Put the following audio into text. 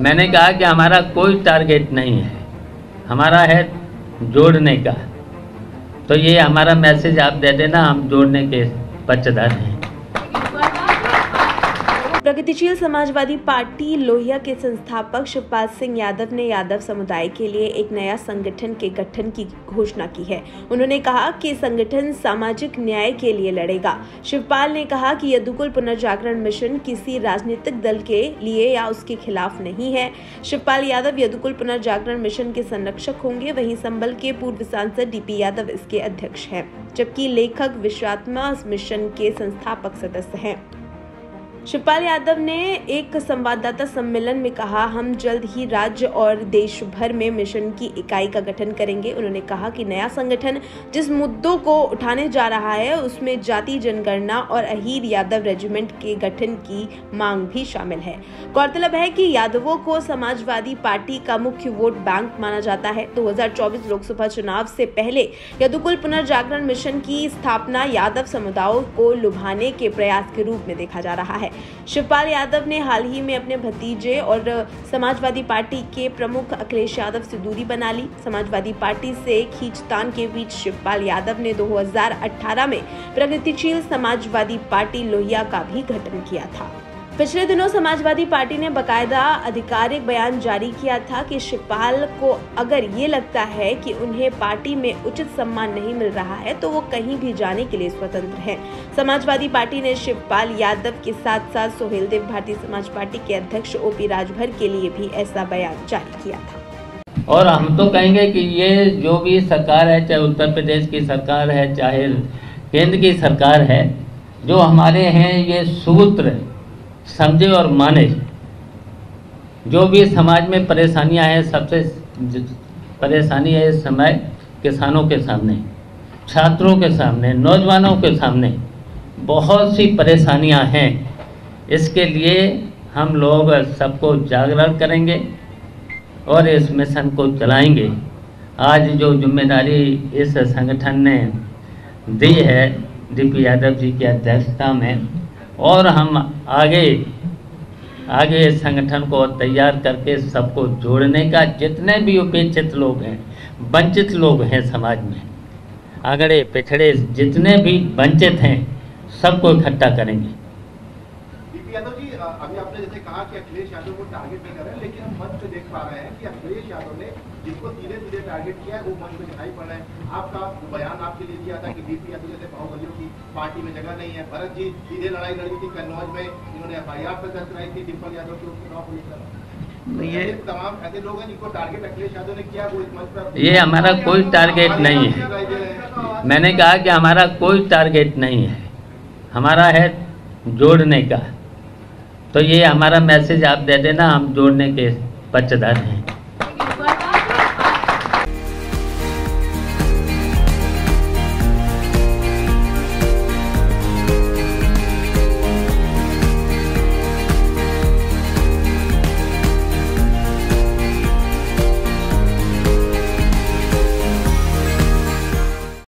मैंने कहा कि हमारा कोई टारगेट नहीं है। हमारा है जोड़ने का। तो ये हमारा मैसेज आप दे देना, हम जोड़ने के पक्षधर हैं। प्रगतिशील समाजवादी पार्टी लोहिया के संस्थापक शिवपाल सिंह यादव ने यादव समुदाय के लिए एक नया संगठन के गठन की घोषणा की है। उन्होंने कहा कि संगठन सामाजिक न्याय के लिए लड़ेगा। शिवपाल ने कहा कि यदुकुल पुनर्जागरण मिशन किसी राजनीतिक दल के लिए या उसके खिलाफ नहीं है। शिवपाल यादव यदुकुल पुनर्जागरण मिशन के संरक्षक होंगे। वहीं संबल के पूर्व सांसद डीपी यादव इसके अध्यक्ष हैं, जबकि लेखक विश्वात्मा मिशन के संस्थापक सदस्य हैं। शिवपाल यादव ने एक संवाददाता सम्मेलन में कहा, हम जल्द ही राज्य और देश भर में मिशन की इकाई का गठन करेंगे। उन्होंने कहा कि नया संगठन जिस मुद्दों को उठाने जा रहा है, उसमें जाति, जनगणना और अहीर यादव रेजिमेंट के गठन की मांग भी शामिल है। गौरतलब है कि यादवों को समाजवादी पार्टी का मुख्य वोट बैंक माना जाता है। 2024 लोकसभा चुनाव से पहले यदुकुल पुनर्जागरण मिशन की स्थापना यादव समुदायों को लुभाने के प्रयास के रूप में देखा जा रहा है। शिवपाल यादव ने हाल ही में अपने भतीजे और समाजवादी पार्टी के प्रमुख अखिलेश यादव से दूरी बना ली। समाजवादी पार्टी से खींचतान के बीच शिवपाल यादव ने 2018 में प्रगतिशील समाजवादी पार्टी लोहिया का भी गठन किया था। पिछले दिनों समाजवादी पार्टी ने बकायदा आधिकारिक बयान जारी किया था कि शिवपाल को अगर ये लगता है कि उन्हें पार्टी में उचित सम्मान नहीं मिल रहा है तो वो कहीं भी जाने के लिए स्वतंत्र हैं। समाजवादी पार्टी ने शिवपाल यादव के साथ साथ सोहेल देव भारतीय समाज पार्टी के अध्यक्ष ओपी राजभर के लिए भी ऐसा बयान जारी किया था और हम तो कहेंगे कि ये जो भी सरकार है, चाहे उत्तर प्रदेश की सरकार है, चाहे केंद्र की सरकार है, जो हमारे हैं, ये सूत्र समझे और माने। जो भी समाज में परेशानियाँ हैं, सबसे परेशानी है इस समय किसानों के सामने, छात्रों के सामने, नौजवानों के सामने बहुत सी परेशानियाँ हैं। इसके लिए हम लोग सबको जागरण करेंगे और इस मिशन को चलाएँगे। आज जो ज़िम्मेदारी इस संगठन ने दी है, डीपी यादव जी की अध्यक्षता में और हम आगे आगे संगठन को तैयार करके सबको जोड़ने का जितने भी उपेक्षित लोग हैं, वंचित लोग हैं समाज में, आगड़े पिछड़े जितने भी वंचित हैं, सबको इकट्ठा करेंगे। डीपी यादव जी अभी आपने जैसे कहा कि अखिलेश यादव को टारगेट नहीं कर रहे हैं लेकिन हम मंच पे देख पा रहे हैं कि अखिलेश यादव ने जिनको धीरे धीरे टारगेट किया है वो मंच पे दिखाई पड़ रहे हैं। आपका बयान आपके लिए दिया था कि डीपी यादव जैसे बाहुबलियों की पार्टी में जगह नहीं है। भरत जी सीधे लड़ाई लड़ी थी कन्नौज में इन्होंने एफ़ आई आर पर दर्ज कराई थी डिम्पल यादव के चुनाव को लेकर ये तमाम ऐसे लोग हैं जिनको टारगेट अखिलेश यादव ने किया वो इस मंच पर ये हमारा कोई टारगेट नहीं है। मैंने कहा कि हमारा कोई टारगेट नहीं है। हमारा है जोड़ने का। तो ये हमारा मैसेज आप दे देना हम जोड़ने के पक्षधर हैं।